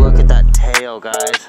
Look at that tail, guys.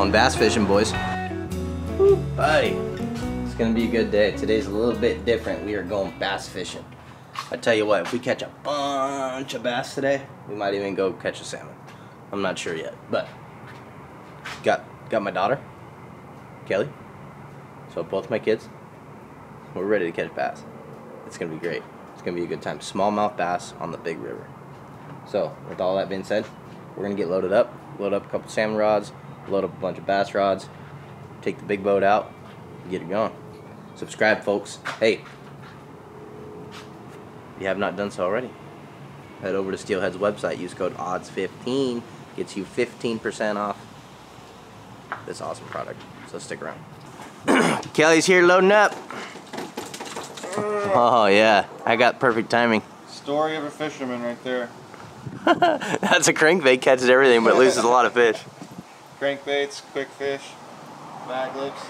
Going bass fishing, boys. Buddy, it's gonna be a good day. Today's a little bit different. We are going bass fishing. I tell you what, if we catch a bunch of bass today, we might even go catch a salmon. I'm not sure yet, but got got my daughter, Kelly. So both my kids, we're ready to catch bass. It's gonna be great. It's gonna be a good time. Smallmouth bass on the big river. So with all that being said, we're gonna get loaded up, load up a couple salmon rods, load up a bunch of bass rods, take the big boat out, get it going. Subscribe, folks. Hey, if you have not done so already, head over to Steelhead's website. Use code ODDS15. Gets you 15% off this awesome product. So stick around. Kelly's here loading up. Uh. Oh, yeah. I got perfect timing. Story of a fisherman right there. That's a crankbait, catches everything, but loses a lot of fish. Crankbaits, quick fish, bag lips,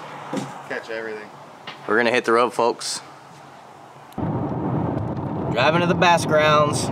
catch everything. We're gonna hit the road, folks. Driving to the bass grounds.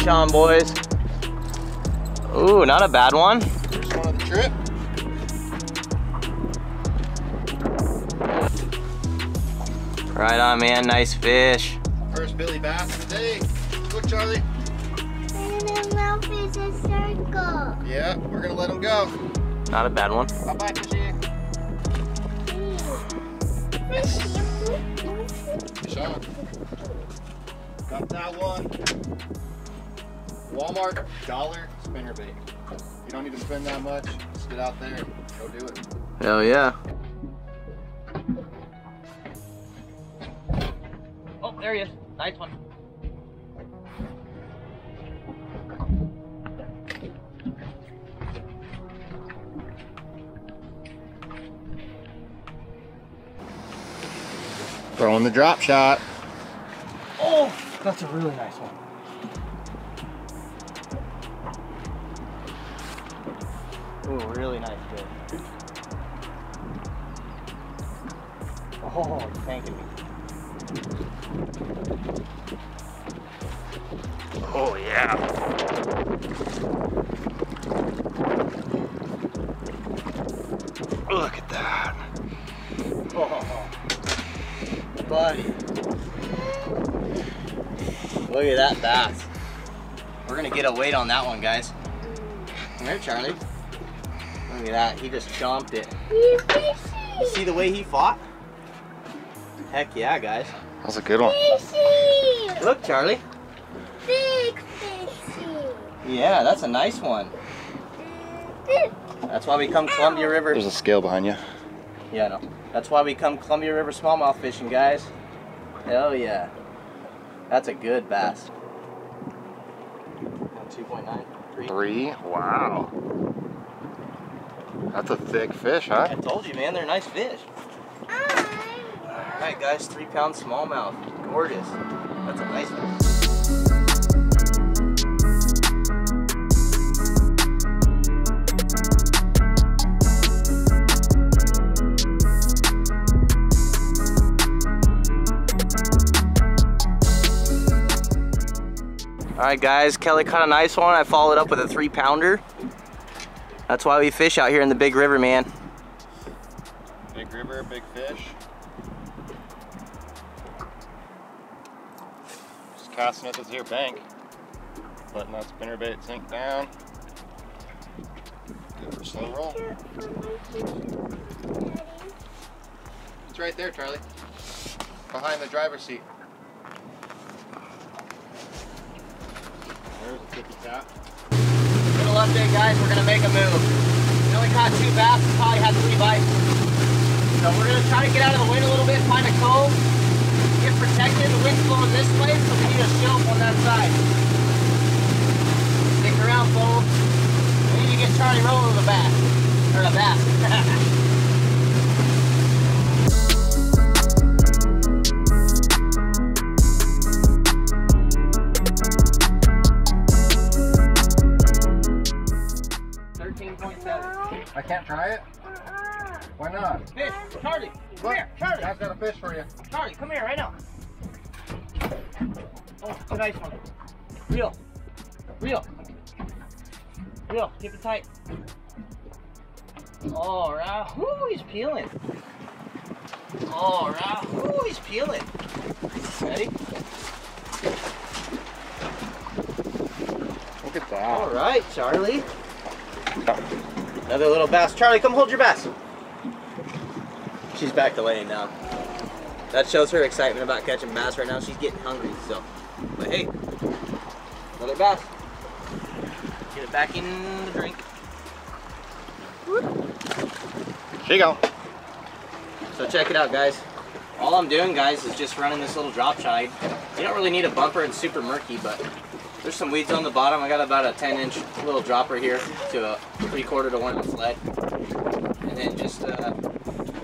Fish on, boys. Ooh, not a bad one. First one of the trip. Right on, man. Nice fish. First Billy Bass of the day. Go, Charlie. And the mouth is a circle. Yeah, we're gonna let him go. Not a bad one. Bye bye, fishy. Fish. Got that one. Walmart dollar spinner bait. You don't need to spend that much. Just get out there go do it. Hell yeah. Oh, there he is. Nice one. Throwing the drop shot. Oh, that's a really nice one. Oh, really nice fish. Oh, thanking me. Oh, yeah. Look at that. Oh, buddy. Look at that bass. We're gonna get a weight on that one, guys. Come here, Charlie. Look at that. He just chomped it. You You see the way he fought? Heck yeah, guys. That's a good one. Fishy! Look, Charlie. Big fishy! Yeah, that's a nice one. That's why we come Columbia River. There's a scale behind you. Yeah, no. That's why we come Columbia River smallmouth fishing, guys. Hell yeah. That's a good bass. 2.9. Three. Three? Wow. That's a thick fish, huh? I told you, man, they're nice fish. Alright, guys, three pound smallmouth. Gorgeous. That's a nice one. Alright guys, Kelly caught a nice one. I followed up with a three pounder. That's why we fish out here in the big river, man. Big river, big fish. Just casting at this here bank. Letting that spinnerbait sink down. Good for slow roll. It's right there, Charlie. Behind the driver's seat. There's a tippy tap. Little update, guys. We're gonna make a move. We only caught two bass. We probably had three bites. So we're gonna try to get out of the wind a little bit, find a cove, get protected. The wind's blowing this way, so we need a shelf on that side. Stick around, folks. We need to get Charlie rolling a bass or a bass. I can't try it? Why not? Fish, Charlie, come Look, here, Charlie. I've got a fish for you. Charlie, come here right now. Oh, it's a nice one. Real. Real. Real. Keep it tight. All right. Ooh, he's peeling. All right. Ooh, he's peeling. Ready? Look at that. All right, Charlie. Another little bass. Charlie, come hold your bass. She's back to laying now. That shows her excitement about catching bass right now. She's getting hungry, so. But hey, another bass. Get it back in the drink. Here you go. So check it out, guys. All I'm doing, guys, is just running this little drop shot. You don't really need a bumper. It's super murky, but there's some weeds on the bottom. I got about a 10 inch little dropper here to a three quarter to one ounce lead. And then just, uh,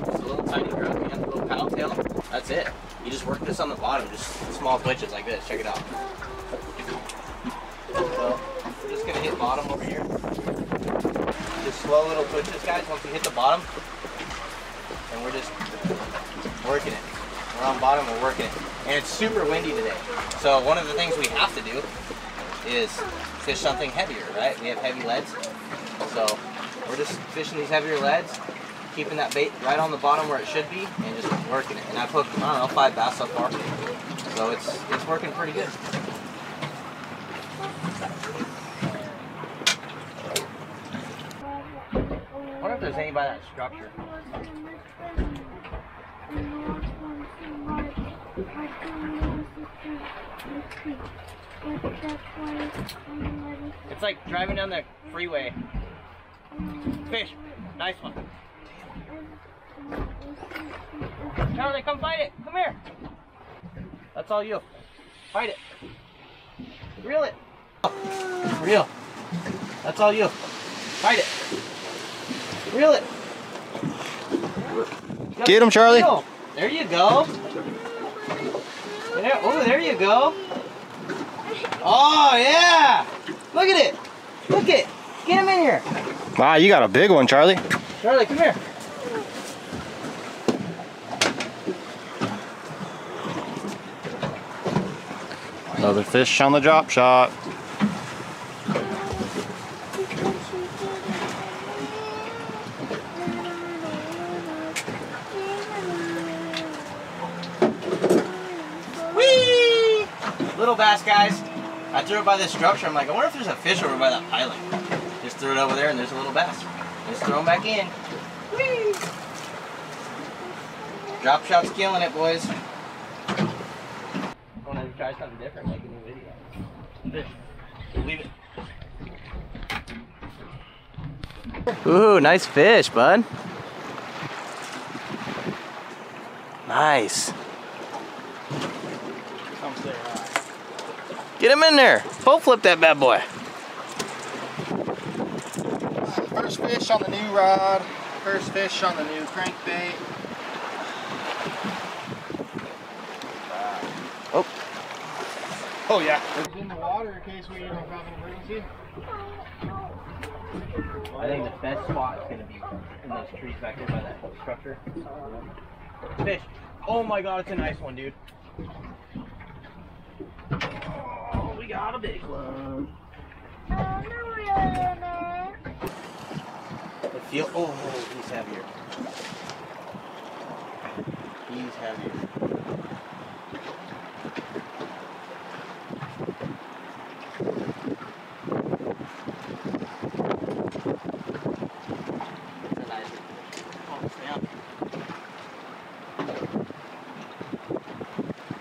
just a little tiny grub, man, a little paddle tail. That's it. You just work this on the bottom, just small twitches like this. Check it out. So, we're just gonna hit bottom over here. Just slow little twitches, guys, once we hit the bottom. And we're just working it. We're on bottom, we're working it. And it's super windy today. So one of the things we have to do is fish something heavier, right? We have heavy leads. So we're just fishing these heavier leads, keeping that bait right on the bottom where it should be, and just working it. And I've hooked, I don't know, five bass so far. So it's it's working pretty good. I wonder if there's anybody by that structure. It's like driving down the freeway. Fish. Nice one. Charlie, come fight it. Come here. That's all you. Fight it. Reel it. Reel. That's all you. Fight it. Reel it. Get him, Charlie. There you go. There, oh, there you go. Oh, yeah. Look at it. Look it. Get him in here. Wow, you got a big one, Charlie. Charlie, come here. Another fish on the drop shot. little bass, guys. I threw it by this structure. I'm like, I wonder if there's a fish over by that piling. Just threw it over there and there's a little bass. Just throw him back in. Whee! Drop shot's killing it, boys. I Want to try something different, make a new video. Leave it. Ooh, nice fish, bud. Nice. Come say hi. Get him in there. Boat flip that bad boy. First fish on the new rod. First fish on the new crankbait. Oh. Oh yeah. It's in the water in case we don't have an emergency. I think the best spot is going to be in those trees back there by that structure. Fish. Oh my god, it's a nice one, dude. Got a big one. Feel. Oh, he's heavier. He's heavier. It's a nice one. Oh, snap.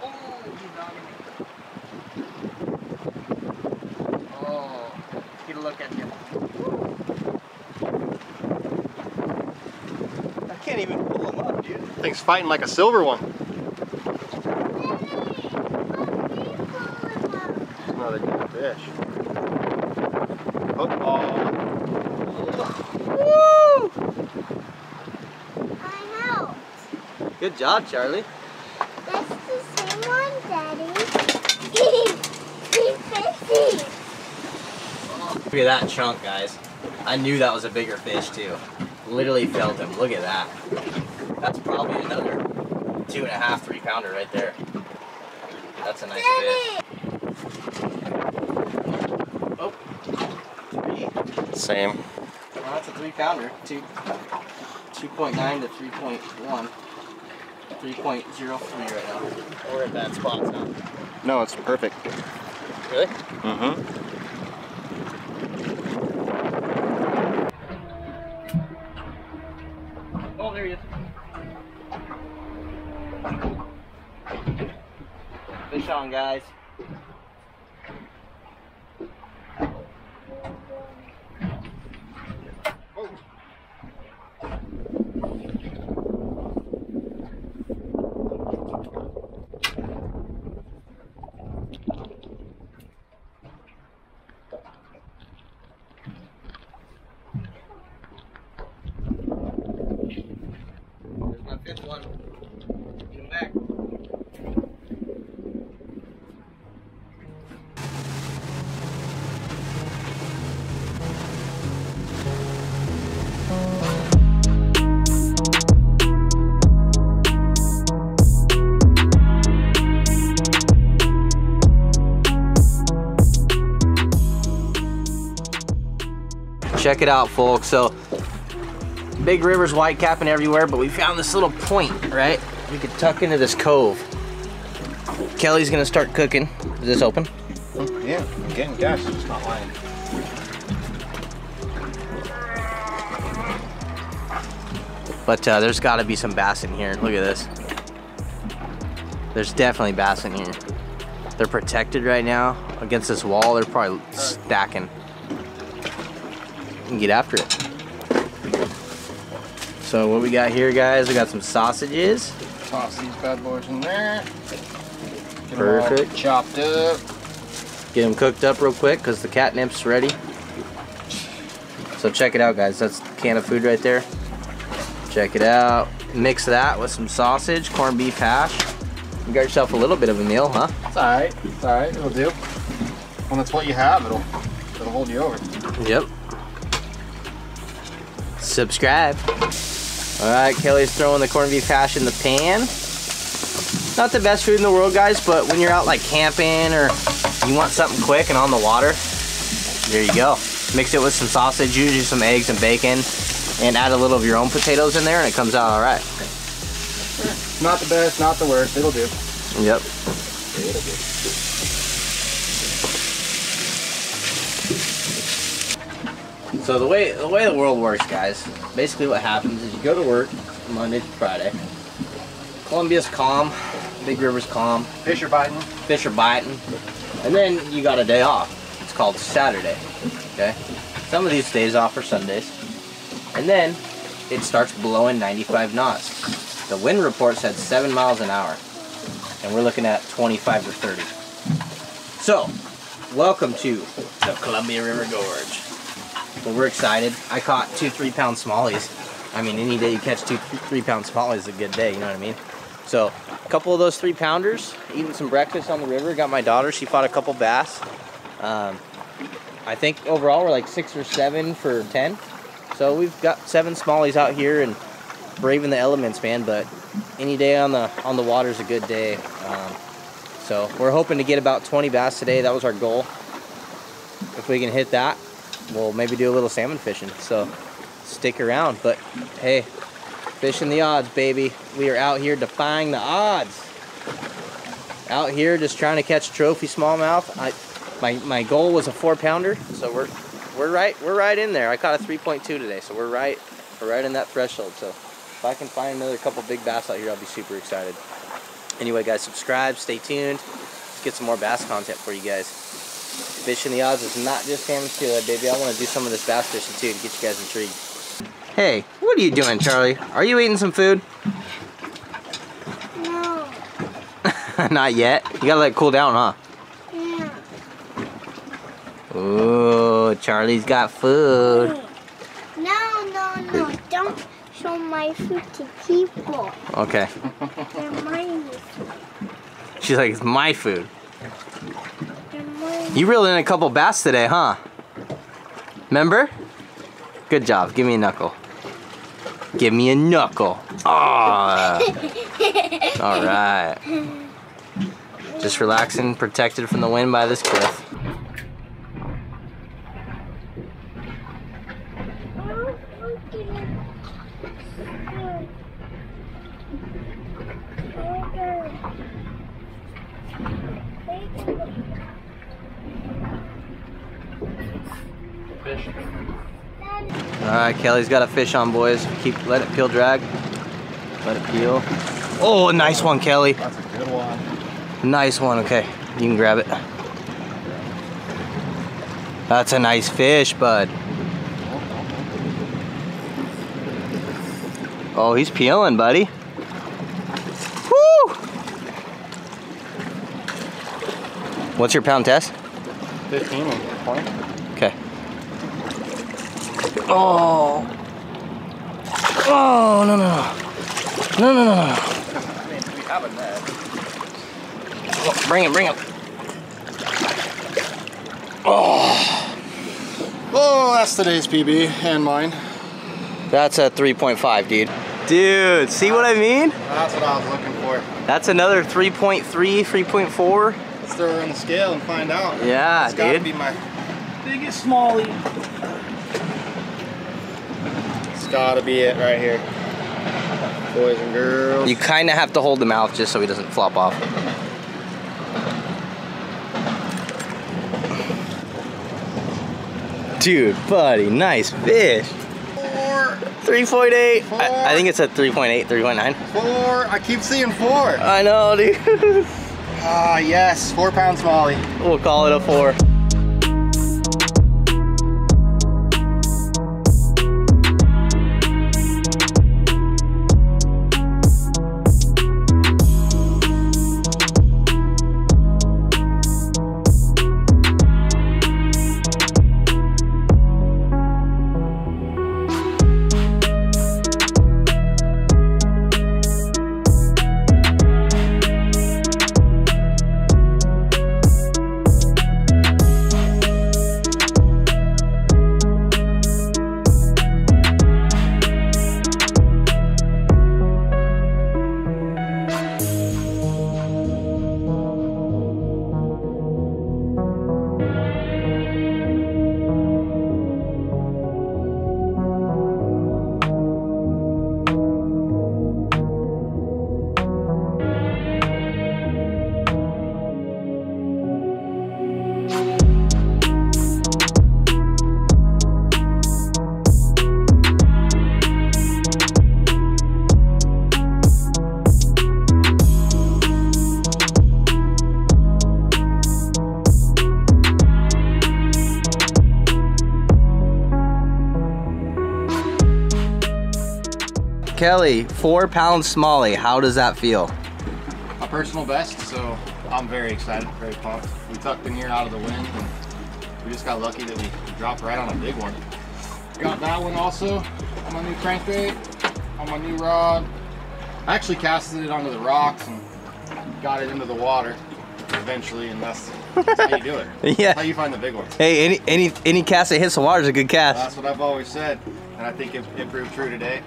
Oh, he's on me. Oh, get a look at you. I can't even pull him up, dude. Thing's fighting like a silver one. Another good fish. Oh, Woo! I. Good job, Charlie. That's the same one, Daddy. Look at that chunk, guys. I knew that was a bigger fish, too. Literally felt him. Look at that. That's probably another two and a half, three pounder right there. That's a nice fish. Oh, three. Same. Well, that's a three pounder. Two, 2.9 to 3.1. 3.03 right now. We're at bad spots, huh? No, it's perfect. Really? Mm-hmm. Oh, there he is. Fish on, guys. Check it out, folks. So, big rivers white capping everywhere, but we found this little point, right? We could tuck into this cove. Kelly's gonna start cooking. Is this open? Yeah, I'm getting gas, it's just not lying. But uh, there's gotta be some bass in here. Look at this. There's definitely bass in here. They're protected right now against this wall. They're probably stacking. Can get after it. So what we got here, guys? We got some sausages. Toss these bad boys in there. Get all Perfect. chopped up. Get them cooked up real quick because the catnip's ready. So check it out, guys. That's the can of food right there. Check it out. Mix that with some sausage, corned beef hash. You got yourself a little bit of a meal, huh? It's alright. It's alright. It'll do. When it's what you have, it'll it'll hold you over. Yep. Subscribe. All right, Kelly's throwing the corned beef hash in the pan. Not the best food in the world, guys, but when you're out like camping or you want something quick and on the water, there you go. Mix it with some sausage, usually some eggs and bacon, and add a little of your own potatoes in there, and it comes out all right. Not the best, not the worst. It'll do. Yep. It'll do. So the way the way the world works, guys, basically what happens is you go to work Monday to Friday. Columbia's calm, Big River's calm, Fish are biting. fish are biting, and then you got a day off. It's called Saturday. Okay. Some of these days off are Sundays, and then it starts blowing 95 knots. The wind report said seven miles an hour, and we're looking at 25 to 30. So, welcome to the Columbia River Gorge. Well, we're excited. I caught two three pound smallies. I mean, any day you catch two three pound smallies is a good day. You know what I mean? So, a couple of those three pounders, eating some breakfast on the river. Got my daughter. She fought a couple bass. Um, I think overall we're like six or seven for ten. So we've got seven smallies out here and braving the elements, man. But any day on the on the water is a good day. Um, so we're hoping to get about 20 bass today. That was our goal. If we can hit that, we'll maybe do a little salmon fishing. So stick around. But hey, fishing the odds, baby. We are out here defying the odds. Out here just trying to catch trophy smallmouth. I, my my goal was a four pounder, so we're we're right we're right in there. I caught a 3.2 today, so we're right we're right in that threshold. So if I can find another couple big bass out here, I'll be super excited. Anyway, guys, subscribe, stay tuned. Let's get some more bass content for you guys. Fishing the odds is not just salmon steelhead, baby. I want to do some of this bass fishing too to get you guys intrigued. Hey, what are you doing, Charlie? Are you eating some food? No. not yet. You gotta let it cool down, huh? Yeah. Ooh, Charlie's got food. No, no, no. Don't show my food to people. Okay. They're mine. She's like, it's my food. You reeled in a couple bass today, huh? Remember? Good job. Give me a knuckle. Give me a knuckle. Ah. All right. Just relaxing, protected from the wind by this cliff. All right, Kelly's got a fish on, boys. Keep let it peel, drag. Let it peel. Oh, a nice one, Kelly. That's a good one. Nice one. Okay, you can grab it. That's a nice fish, bud. Oh, he's peeling, buddy. Woo! What's your pound test? 15 and 20. Okay. Oh. Oh, no, no, no. No, no, no, no. I mean, we have a net. Oh, bring it, bring it. Oh, Oh, that's today's PB and mine. that's a 3.5, dude. Dude, see what I mean? That's what I was looking for. That's another 3.3, 3.4. Let's throw her on the scale and find out. Yeah, dude. It's gotta be my. Biggest smallie. Gotta be it right here. Boys and girls. You kind of have to hold the mouth just so he doesn't flop off. Dude, buddy, nice fish. Four, 3.8. Four. I, I think it's a 3.8, 3.9. four. I keep seeing four. I know, dude. Ah, yes. Four pound smallie. we'll call it a four. Kelly, four pound Smalley. How does that feel? My personal best, so I'm very excited, very pumped. We tucked in here out of the wind, and we just got lucky that we dropped right on a big one. Got that one also on my new crankbait, on my new rod. I actually casted it onto the rocks and got it into the water eventually, and that's, that's how you do it. That's how you find the big ones. Hey, any any any cast that hits the water is a good cast. That's what I've always said, and I think it, it proved true today.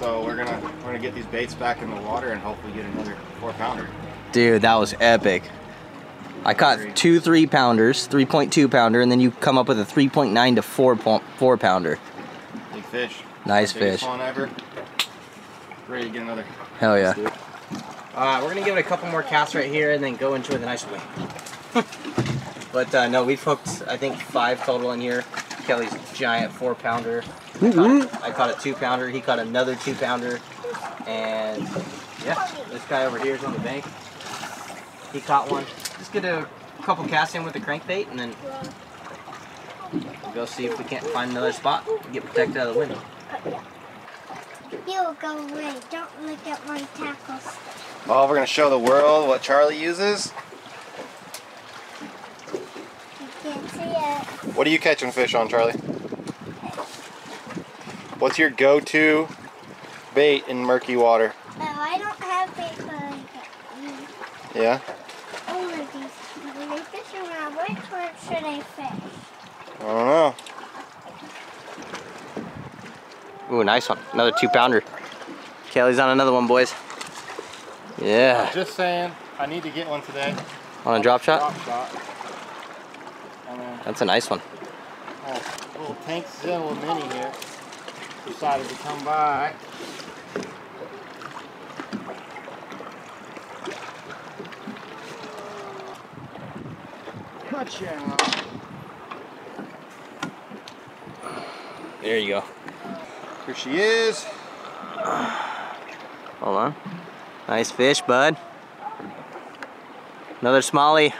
So we're gonna we're gonna get these baits back in the water and hopefully get another four pounder. Dude, that was epic. I caught two three pounders, 3.2 pounder, and then you come up with a 3.9 to 4 po- four pounder. Big fish. Nice Biggest fish. one ever. Ready to get another. Hell yeah. It. Uh, we're gonna give it a couple more casts right here and then go enjoy the nice wind. but uh, no, we've hooked I think five total in here. Kelly's giant four pounder. I caught, mm-hmm. I caught a two pounder. He caught another two pounder. And yeah, this guy over here is on the bank. He caught one. Just get a couple casts in with the crankbait and then go see if we can't find another spot. Get protected out of the wind. You go away. Don't look at my tackles. Oh, we're gonna show the world what Charlie uses. You can't see it. What are you catching fish on, Charlie? What's your go-to bait in murky water? Oh, I don't have bait, but I got you. Yeah. all of these. When I fish around, which one should I fish? I don't know. Ooh, nice one. Another two pounder. Kelly's on another one, boys. Yeah. Just saying, I need to get one today. On a drop shot? Drop shot. And That's a nice one. oh, little tank Zilla mini here decided to come by. Gotcha. There you go. Here she is. Hold on. Nice fish, bud. Another smallie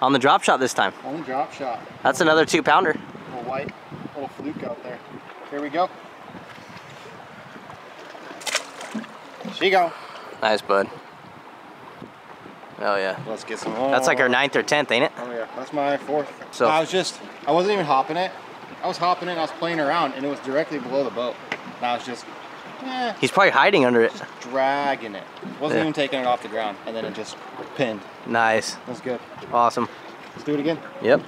on the drop shot this time. Only drop shot. That's another two pounder. Little white, little fluke out there. Here we go. She go. Nice, bud. Oh yeah. Let's get some more. That's like our ninth or tenth, ain't it? Oh yeah, that's my fourth. So- I was just, I wasn't even hopping it. I was hopping it, and I was playing around, and it was directly below the boat. And I was just, eh, He's probably hiding under it. dragging it. Wasn't Yeah. even taking it off the ground, and then it just pinned. Nice. That's good. Awesome. Let's do it again. Yep.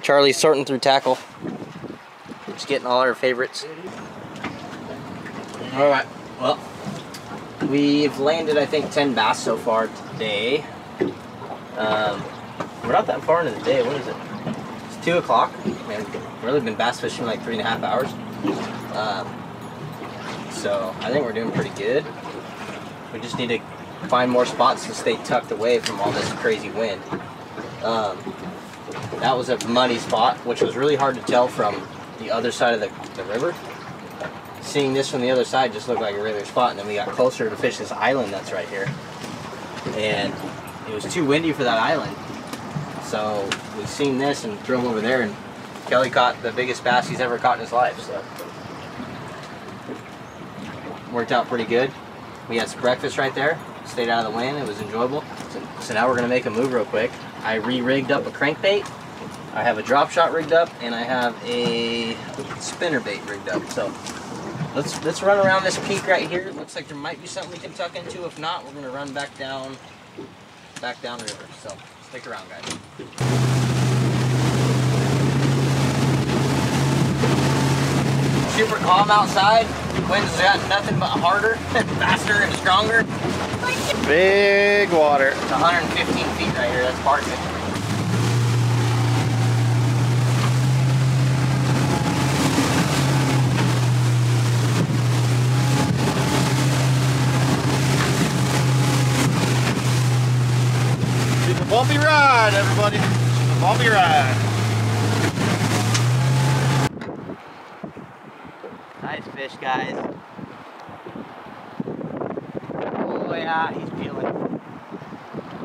Charlie's sorting through tackle. Getting all our favorites. All right. Well, we've landed, I think, 10 bass so far today. Um, we're not that far into the day. What is it? It's 2 o'clock. Man, we've really been bass fishing like three and a half hours. Um, so I think we're doing pretty good. We just need to find more spots to stay tucked away from all this crazy wind. Um, that was a muddy spot, which was really hard to tell from the other side of the, the river. Seeing this from the other side just looked like a regular spot, and then we got closer to fish this island that's right here. And it was too windy for that island. So we seen this and drove over there, and Kelly caught the biggest bass he's ever caught in his life. So worked out pretty good. We had some breakfast right there. Stayed out of the wind. It was enjoyable. So, so now we're gonna make a move real quick. I re-rigged up a crankbait. I have a drop shot rigged up, and I have a spinner bait rigged up. So let's let's run around this peak right here. Looks like there might be something we can tuck into. If not, we're gonna run back down, back down river. So stick around, guys. Super calm outside. Wind's got nothing but harder, faster, and stronger. Big water. It's 115 feet right here. That's perfect. Bumpy ride, everybody. Bumpy ride. Nice fish, guys. Oh yeah, he's peeling.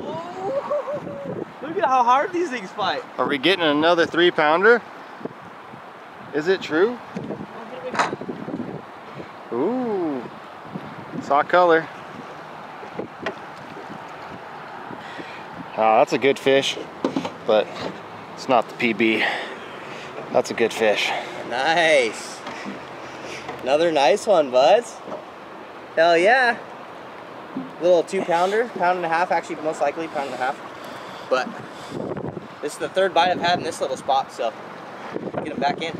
Oh, look at how hard these things fight. Are we getting another three pounder? Is it true? Oh, Ooh, saw color. Ah, that's a good fish, but it's not the PB. That's a good fish. Nice. Another nice one, buds. Hell yeah. Little two pounder, pound and a half, actually most likely pound and a half. But this is the third bite I've had in this little spot, so get him back in.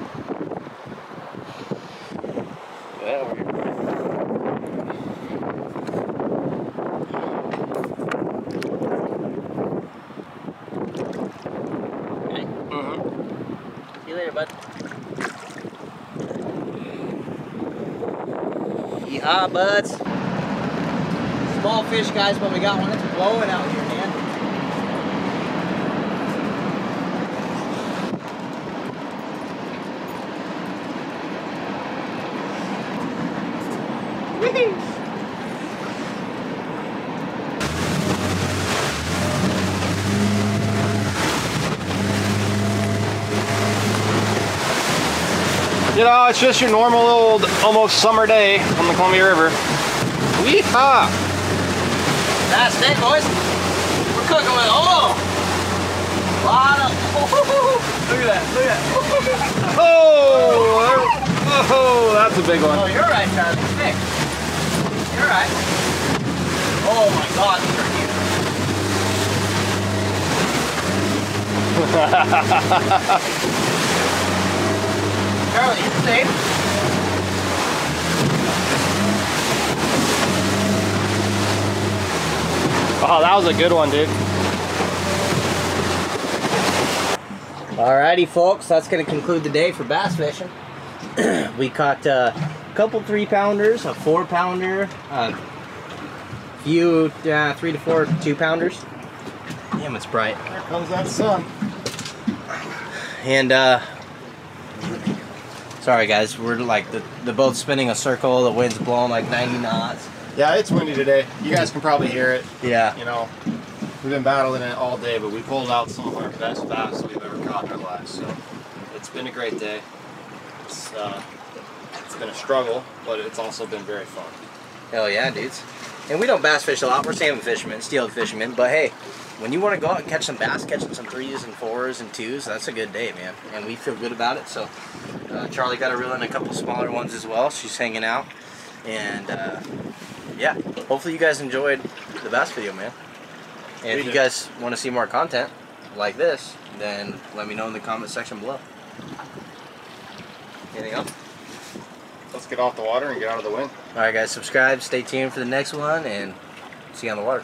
Here. Okay. See you later, bud. Yeah, buds. Small fish, guys, but we got one. It's blowing out here, man. Whee! You know, it's just your normal old, almost summer day on the Columbia River. Weehaw! That's it, boys. We're cooking with oil. oh, lot of. look at that! Look at that! Oh, oh, that's a big Oh, one. you're right, Charlie. Nick. You're right. Oh my God, these are huge. Charlie, you're safe. Oh, that was a good one, dude. Alrighty, folks, that's going to conclude the day for bass fishing. we caught uh, a couple three pounders, a four pounder, a few uh, three to four two pounders. Damn, it's bright. Here comes that sun. And uh, sorry guys, we're like the the boat's spinning a circle. The wind's blowing like 90 knots. Yeah, it's windy today. You guys can probably hear it. Yeah. You know, we've been battling it all day, but we pulled out some of our best bass we've ever caught in our lives. So it's been a great day. It's uh, it's been a struggle, but it's also been very fun. Hell yeah, dudes. And we don't bass fish a lot. We're salmon fishermen, steel fishermen. But hey, when you want to go out and catch some bass, catching some threes and fours and twos, that's a good day, man. And we feel good about it. So uh, Charlie got a reel in a couple smaller ones as well. She's hanging out. And uh, yeah, hopefully you guys enjoyed the bass video, man. And We if you did. guys want to see more content like this, then let me know in the comment section below. Anything else? Let's get off the water and get out of the wind. All right, guys, subscribe. Stay tuned for the next one, and see you on the water.